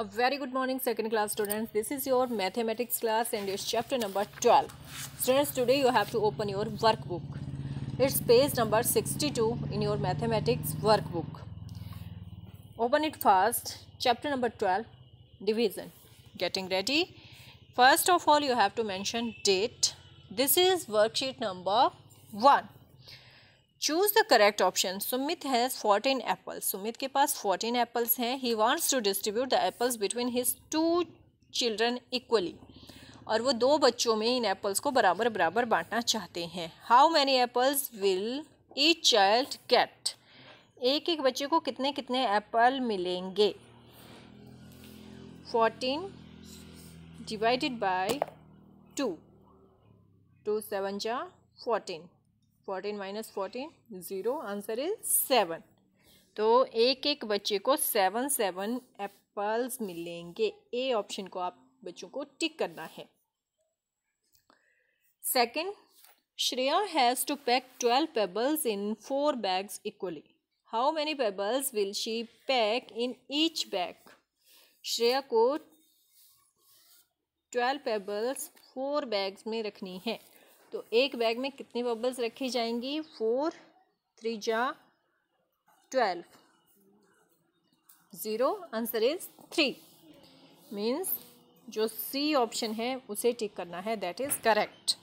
A very good morning second class students. This is your mathematics class and it's chapter number 12. Students today you have to open your workbook. It's page number 62 in your mathematics workbook. Open it fast. Chapter number 12 division. Getting ready. First of all you have to mention date. This is worksheet number 1. Choose the correct option Sumit has fourteen apples Sumit के पास fourteen apples हैं. He wants to distribute the apples between his two children equally और वो दो बच्चों में इन apples को बराबर बराबर बांटना चाहते हैं. How many apples will each child get एक एक बच्चे को कितने कितने एप्पल मिलेंगे? Fourteen divided by two two seven जा fourteen fourteen minus fourteen zero answer is seven तो एक एक बच्चे को सेवन सेवन एप्पल्स मिलेंगे। ए ऑप्शन को आप बच्चों को टिक करना है। Second Shreya has to pack twelve pebbles in four bags equally how many pebbles will she pack in each bag Shreya को ट्वेल्व पेबल्स फोर बैग्स में रखनी है। तो एक बैग में कितनी बबल्स रखी जाएँगी? फोर थ्री जा twelve zero answer is three means जो सी ऑप्शन है, उसे टिक करना है. That is correct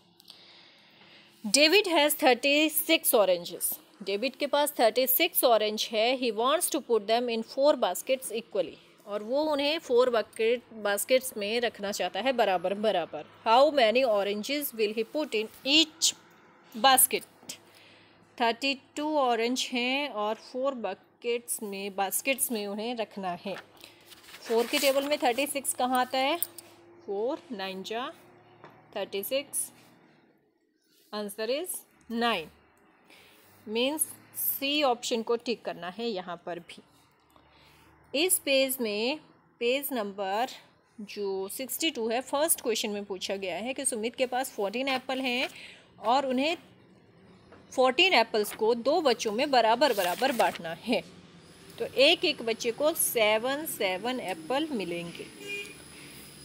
David has thirty six oranges David के पास थर्टी सिक्स ऑरेंज है. He wants to put them in four baskets equally और वो उन्हें फोर बकेट बास्केट्स में रखना चाहता है बराबर बराबर। How many oranges will he put in each basket thirty two orange हैं और फोर बकेट्स में बास्केट्स में उन्हें रखना है। फोर के टेबल में थर्टी सिक्स कहाँ आता है? फोर नाइन जा। Thirty six answer is nine means C option को टिक करना है यहाँ पर भी। इस पेज में, पेज नंबर जो सिक्सटी टू है, फ़र्स्ट क्वेश्चन में पूछा गया है कि सुमित के पास फोर्टीन एप्पल हैं और उन्हें फोर्टीन एप्पल्स को दो बच्चों में बराबर बराबर बांटना है। तो एक एक बच्चे को सेवन सेवन एप्पल मिलेंगे।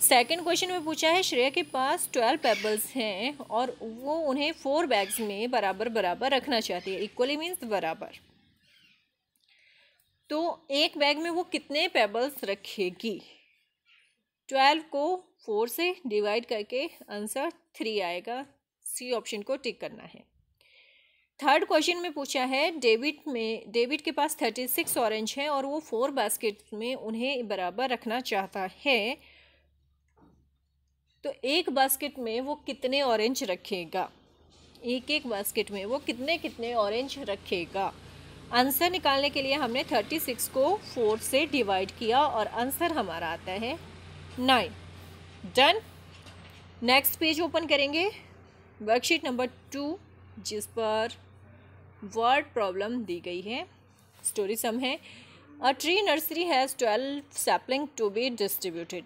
सेकंड क्वेश्चन में पूछा है, श्रेया के पास ट्वेल्व एप्पल्स हैं और वो उन्हें फोर बैग्स में बराबर बराबर रखना चाहती है। इक्वली मीन्स बराबर। तो एक बैग में वो कितने पेबल्स रखेगी? ट्वेल्व को फोर से डिवाइड करके आंसर थ्री आएगा। सी ऑप्शन को टिक करना है। थर्ड क्वेश्चन में पूछा है डेविड में डेविड के पास थर्टी सिक्स ऑरेंज है और वो फोर बास्केट में उन्हें बराबर रखना चाहता है। तो एक बास्केट में वो कितने ऑरेंज रखेगा? एक एक बास्केट में वो कितने कितने ऑरेंज रखेगा? आंसर निकालने के लिए हमने थर्टी सिक्स को फोर से डिवाइड किया और आंसर हमारा आता है nine. Done. Next page open करेंगे। वर्कशीट नंबर टू, जिस पर वर्ड प्रॉब्लम दी गई है। स्टोरी सम है। A tree nursery has twelve sapling to be distributed.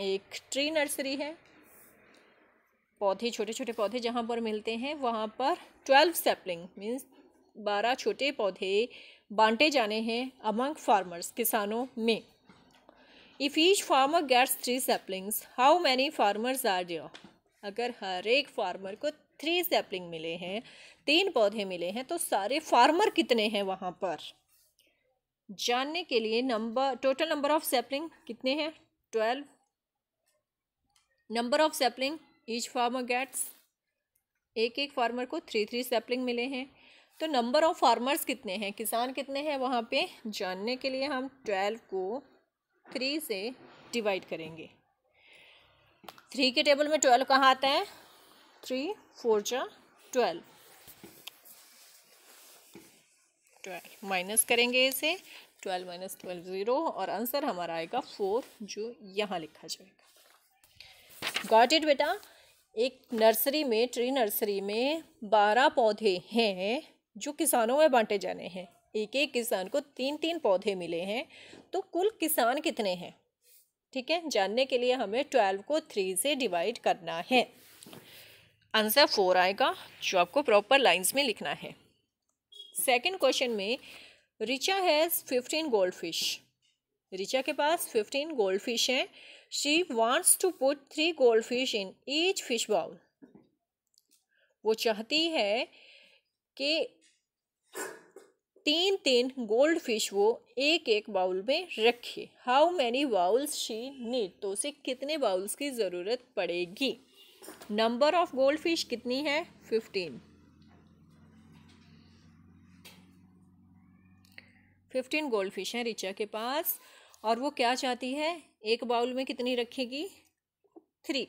एक ट्री नर्सरी है। पौधे छोटे छोटे पौधे जहाँ पर मिलते हैं, वहाँ पर ट्वेल्व सैपलिंग मीन्स बारह छोटे पौधे बांटे जाने हैं अमंग फार्मर्स किसानों में। If each farmer gets three saplings how many farmers are there अगर हर एक फार्मर को थ्री सेपलिंग मिले हैं, तीन पौधे मिले हैं तो सारे फार्मर कितने हैं वहाँ पर? जानने के लिए number total number of sapling कितने हैं? Twelve number of sapling each farmer gets एक एक फार्मर को थ्री थ्री सेपलिंग मिले हैं। तो नंबर ऑफ़ फार्मर्स कितने हैं? किसान कितने हैं? वहाँ पे जानने के लिए हम ट्वेल्व को थ्री से डिवाइड करेंगे। थ्री के टेबल में ट्वेल्व कहाँ आता है? थ्री फोर जा ट्वेल्व ट्वेल्व माइनस करेंगे इसे। ट्वेल्व माइनस ट्वेल्व ज़ीरो और आंसर हमारा आएगा फोर जो यहाँ लिखा जाएगा। गॉट इट बेटा? एक नर्सरी में ट्री नर्सरी में बारह पौधे हैं। जो किसानों में बांटे जाने हैं। एक एक किसान को तीन तीन पौधे मिले हैं। तो कुल किसान कितने हैं? ठीक है, जानने के लिए हमें ट्वेल्व को थ्री से डिवाइड करना है। आंसर फोर आएगा, जो आपको प्रॉपर लाइंस में लिखना है। सेकंड क्वेश्चन में, Richa has fifteen gold fish Richa के पास फिफ्टीन गोल्ड फ़िश हैं। She wants to put three gold fish in each fish bowl. वो चाहती है कि तीन तीन गोल्ड फ़िश वो एक एक बाउल में रखे। How many bowls she need तो उसे कितने बाउल्स की ज़रूरत पड़ेगी? नंबर ऑफ़ गोल्ड फ़िश कितनी है? फिफ्टीन फिफ्टीन गोल्ड फ़िश हैं रिचा के पास। और वो क्या चाहती है? एक बाउल में कितनी रखेगी? थ्री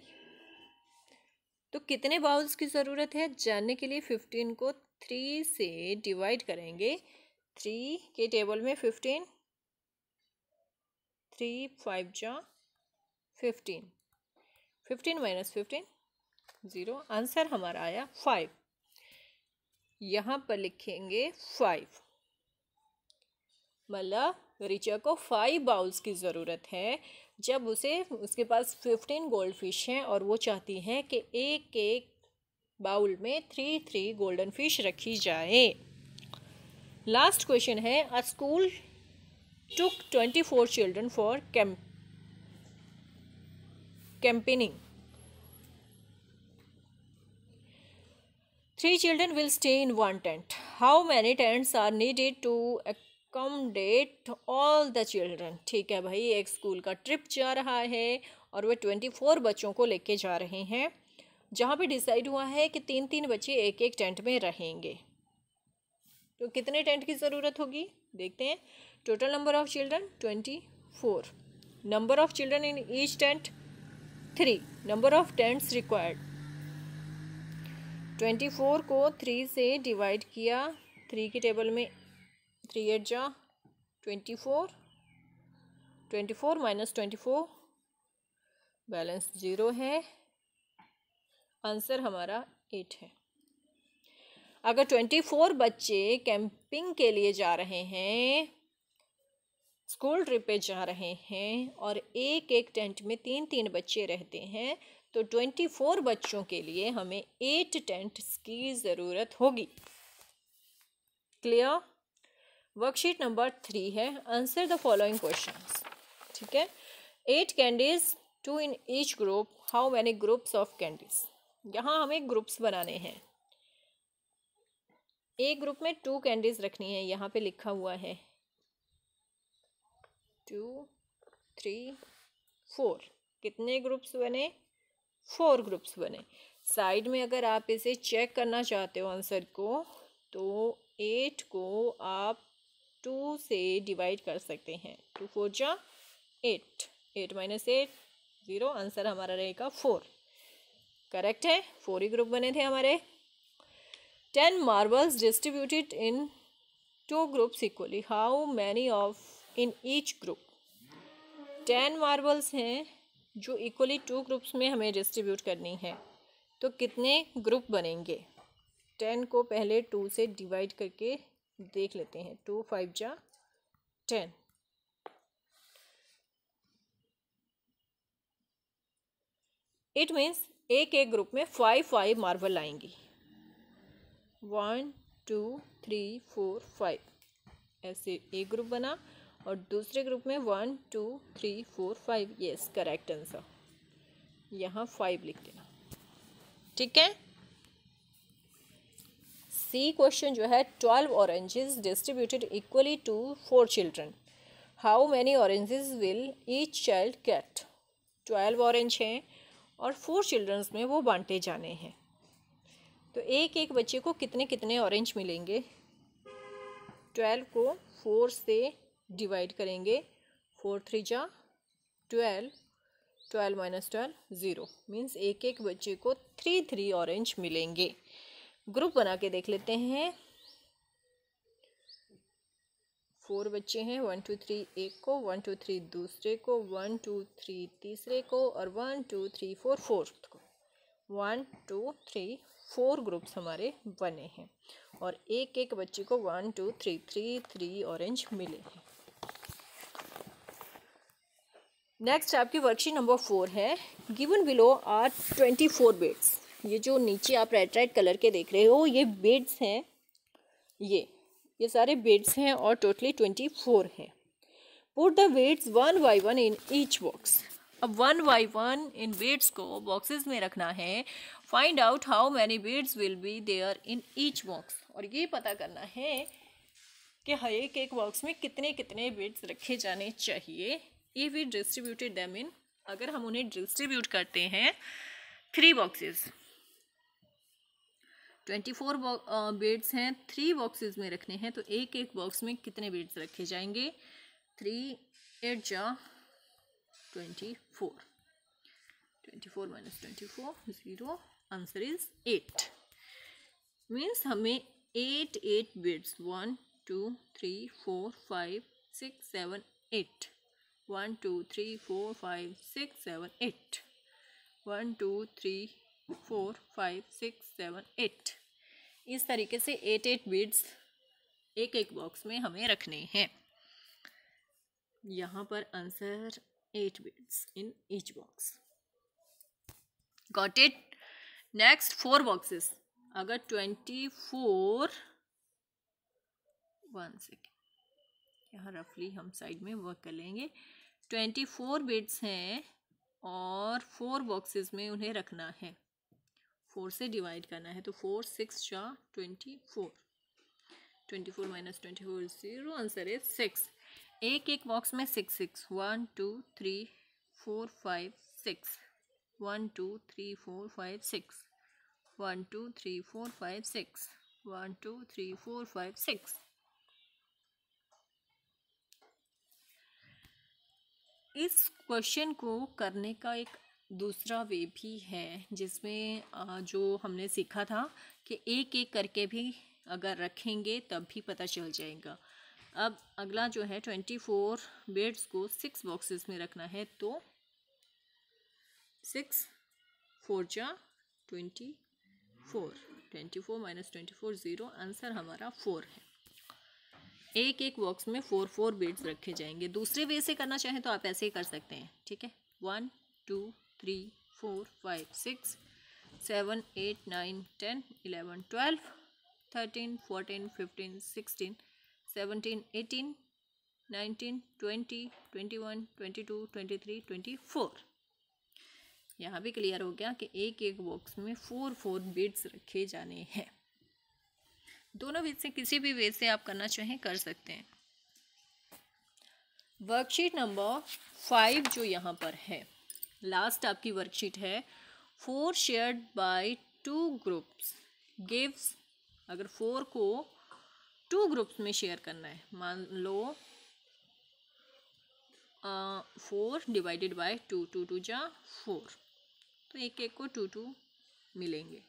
तो कितने बाउल्स की ज़रूरत है? जानने के लिए फिफ्टीन को थ्री से डिवाइड करेंगे थ्री के टेबल में फिफ्टीन थ्री फाइव जा fifteen fifteen minus fifteen zero answer हमारा आया फाइव यहाँ पर लिखेंगे फाइव मतलब रिचा को फाइव बाउल्स की ज़रूरत है। जब उसे, उसके पास फिफ्टीन गोल्ड फ़िश हैं और वो चाहती हैं कि एक एक बाउल में थ्री थ्री गोल्डन फ़िश रखी जाए। लास्ट क्वेश्चन है a school took twenty four children for camp campaigning three children will stay in one tent how many tents are needed to accommodate all the children ठीक है भाई, एक school का trip जा रहा है और वे ट्वेंटी फोर बच्चों को लेके जा रहे हैं। जहाँ पे डिसाइड हुआ है कि तीन तीन बच्चे एक एक टेंट में रहेंगे। तो कितने टेंट की ज़रूरत होगी? देखते हैं। Total number of children twenty four number of children in each tent three number of tents required twenty four को थ्री से डिवाइड किया। थ्री की टेबल में थ्री एट जा। Twenty four twenty four minus twenty four balance zero है। Answer हमारा eight है। अगर ट्वेंटी फोर बच्चे कैंपिंग के लिए जा रहे हैं, स्कूल ट्रिप पे जा रहे हैं और एक एक टेंट में तीन तीन बच्चे रहते हैं तो ट्वेंटी फोर बच्चों के लिए हमें एट टेंट्स की ज़रूरत होगी। क्लियर वर्कशीट नंबर थ्री है। आंसर द फॉलोइंग क्वेश्चन ठीक है? Eight candies two in each group how many groups of candies यहाँ हमें ग्रुप्स बनाने हैं। एक ग्रुप में टू कैंडीज रखनी है, यहाँ पे लिखा हुआ है। टू थ्री फोर कितने ग्रुप्स बने? फोर ग्रुप्स बने। साइड में अगर आप इसे चेक करना चाहते हो आंसर को तो एट को आप टू से डिवाइड कर सकते हैं। टू फोर जा eight eight minus eight zero answer हमारा रहेगा फोर करेक्ट है? फोर ही ग्रुप बने थे हमारे। Ten marbles distributed in two groups equally how many of in each group ten marbles हैं जो इक्वली टू ग्रुप्स में हमें डिस्ट्रीब्यूट करनी है। तो कितने ग्रुप बनेंगे? टेन को पहले टू से डिवाइड करके देख लेते हैं। टू फाइव जा टेन इट मीन्स एक एक ग्रुप में फाइव फाइव मार्बल आएँगी। One two three four five ऐसे एक ग्रुप बना और दूसरे ग्रुप में one two three four five yes correct answer यहाँ फाइव लिख देना। ठीक है? सी क्वेश्चन जो है twelve oranges distributed equally to four children how many oranges will each child get twelve orange हैं और फोर चिल्ड्रंस में वो बांटे जाने हैं। तो एक एक बच्चे को कितने कितने ऑरेंज मिलेंगे? ट्वेल्व को फोर से डिवाइड करेंगे। फोर थ्री जा twelve twelve minus twelve zero means एक एक बच्चे को थ्री थ्री ऑरेंज मिलेंगे। ग्रुप बना के देख लेते हैं। फोर बच्चे हैं, वन, टू, थ्री, एक को, वन, टू, थ्री, दूसरे को, वन, टू, थ्री, तीसरे को और one, two, three, four, fourth को। One, two, three, four groups हमारे बने हैं और एक एक बच्चे को one, two, three three three orange मिले हैं। नेक्स्ट आपकी वर्कशीट नंबर फोर है। Given below are twenty four beads ये जो नीचे आप रेड रेड कलर के देख रहे हो, ये बेड्स हैं। ये ये सारे बेड्स हैं और टोटली ट्वेंटी फोर हैं। Put the weights one by one in each box अब one by one in weights को बॉक्सेस में रखना है। Find out how many beads will be there in each box और ये पता करना है कि हर एक एक बॉक्स में कितने कितने बेड्स रखे जाने चाहिए। ये वी डिस्ट्रीब्यूटेड दैम इन अगर हम उन्हें डिस्ट्रीब्यूट करते हैं three boxes twenty four beads हैं थ्री बॉक्सेस में रखने हैं तो एक एक बॉक्स में कितने बेड्स रखे जाएँगे? थ्री एट जा twenty four twenty four minus twenty four zero answer is eight means हमें eight eight beads one two three four five six seven eight one two three four five six seven eight one two three four, five, six, seven, eight. इस तरीके से eight eight beads एक एक box में हमें रखने हैं। यहाँ पर answer eight beads in each box got it next four boxes अगर ट्वेंटी फोर वन सेकेंड यहाँ रफली हम साइड में वर्क कर लेंगे। ट्वेंटी फोर बेड्स हैं और फोर बॉक्सेस में उन्हें रखना है। फोर से डिवाइड करना है तो फोर, सिक्स, जा, twenty, four. Twenty four minus twenty four zero, answer is six. एक एक बॉक्स में six six. One, two, three, four, five, six. One, two, three, four, five, six. One, two, three, four, five, six. One, two, three, four, five, six. इस question को करने का एक दूसरा वे भी है, जिसमें जो हमने सीखा था कि एक एक करके भी अगर रखेंगे तब भी पता चल जाएगा। अब अगला जो है, ट्वेंटी फोर बेड्स को सिक्स बॉक्सेस में रखना है तो सिक्स, फोर जा, twenty four. Twenty four minus twenty four zero, answer हमारा फोर है। एक एक बॉक्स में फोर फोर बेड्स रखे जाएँगे। दूसरे वे से करना चाहें तो आप ऐसे ही कर सकते हैं, ठीक है? One, two three four five six seven eight nine ten eleven twelve thirteen fourteen fifteen sixteen seventeen eighteen nineteen twenty twenty one twenty two twenty three twenty four यहाँ भी क्लियर हो गया कि एक एक बॉक्स में फोर फोर बिड्स रखे जाने हैं। दोनों वेद से किसी भी वेद से आप करना चाहें, कर सकते हैं। वर्कशीट नंबर फाइव जो यहाँ पर है। लास्ट आपकी वर्कशीट है four shared by two groups gives अगर फोर को टू ग्रुप्स में शेयर करना है, मान लो four divided by two two two जा फोर तो एक एक को टू टू मिलेंगे।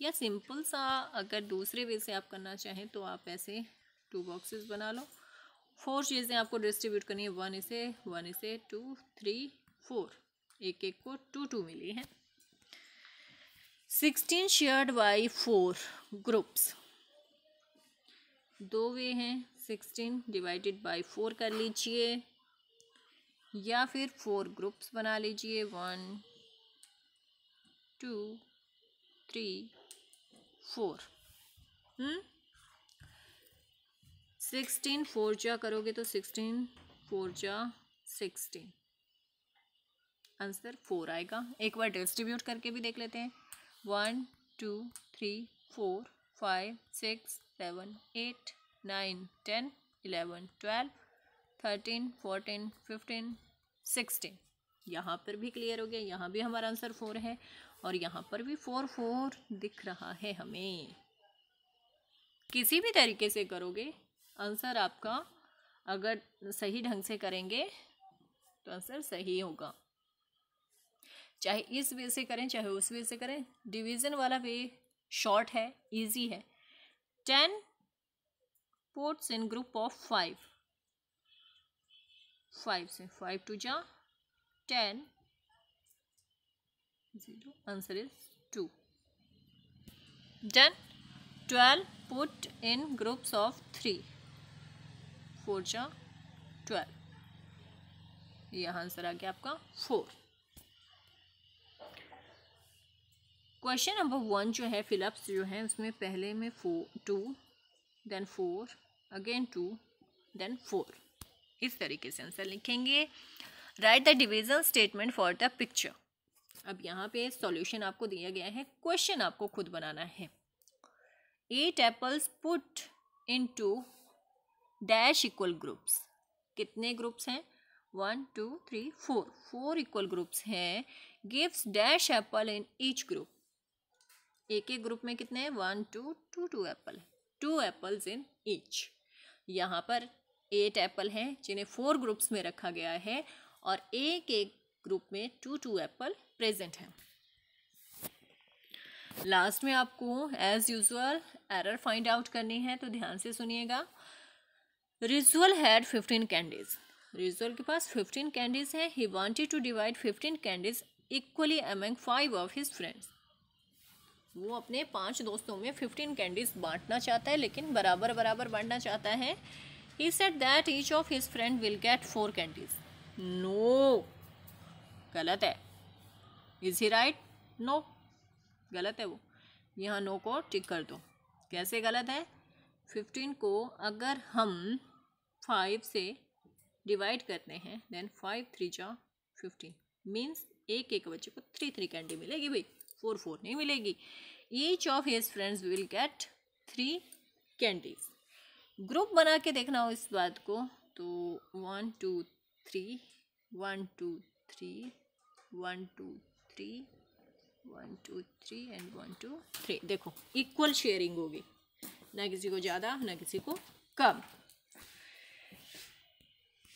या सिंपल सा अगर दूसरे वे से आप करना चाहें तो आप ऐसे टू बॉक्सेस बना लो। फोर चीज़ें आपको डिस्ट्रीब्यूट करनी है वन इसे वन इसे टू थ्री फोर एक एक को टू टू मिली है। Sixteen shared by four groups दो वे हैं सिक्सटीन डिवाइडेड बाई फोर कर लीजिए। या फिर फोर ग्रुप्स बना लीजिए। One two three four sixteen four जा करोगे तो सिक्सटीन फोर जा सिक्सटीन आंसर फोर आएगा। एक बार डिस्ट्रीब्यूट करके भी देख लेते हैं। One two three four five six seven eight nine ten eleven twelve thirteen fourteen fifteen sixteen यहाँ पर भी क्लियर हो गया। यहाँ भी हमारा आंसर फोर है। और यहाँ पर भी फोर फोर दिख रहा है हमें। किसी भी तरीके से करोगे, आंसर आपका अगर सही ढंग से करेंगे तो आंसर सही होगा। चाहे इस वे से करें, चाहे उस वे से करें डिवीज़न वाला वे शॉर्ट है इजी है। Ten ports in group of five five से फाइव टू जा ten zero, answer is 2 done 12 put in groups of 3 4 जा 12 यह आंसर आ गया आपका फोर क्वेश्चन नंबर वन जो है फिलअप्स जो है, उसमें पहले में four two then four again two then four इस तरीके से आंसर लिखेंगे। Write the division statement for the picture अब यहाँ पे सॉल्यूशन आपको दिया गया है। क्वेश्चन आपको खुद बनाना है। Eight apples put in two dash equal groups कितने ग्रुप्स हैं? One two three four four equal groups हैं। Gives dash apple in each group एक एक ग्रुप में कितने हैं? One two two two apple two apples in each यहाँ पर एट एप्पल हैं, जिन्हें फोर ग्रुप्स में रखा गया है, और एक एक ग्रुप में टू टू एप्पल प्रेजेंट है। लास्ट में आपको as usual error find out करनी है तो ध्यान से सुनिएगा। Rijul had fifteen candies Rijul के पास फिफ्टीन कैंडीज हैं। He wanted to divide fifteen candies equally among five of his friends वो अपने पाँच दोस्तों में फिफ्टीन कैंडीज बांटना चाहता है, लेकिन बराबर बराबर बांटना चाहता है। He said that each of his friend will get four candies no गलत है। इज़ ही राइट नो गलत है वो। यहाँ नो को टिक कर दो। कैसे गलत है? फिफ्टीन को अगर हम फाइव से डिवाइड करते हैं देन फाइव थ्री जा फिफ्टीन मीन्स एक एक बच्चे को थ्री थ्री कैंडी मिलेगी भाई। फोर फोर नहीं मिलेगी। Each of his friends will get three candies group बना के देखना हो इस बात को। तो one two three one two three one two three one two three and one two three देखो इक्वल शेयरिंग होगी। ना किसी को ज़्यादा, ना किसी को कम।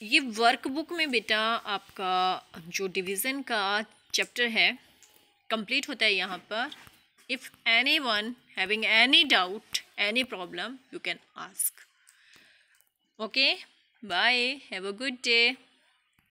ये वर्कबुक में बेटा आपका जो डिवीज़न का चैप्टर है कंप्लीट होता है यहाँ पर। If any one having any doubt any problem you can ask okay bye have a good day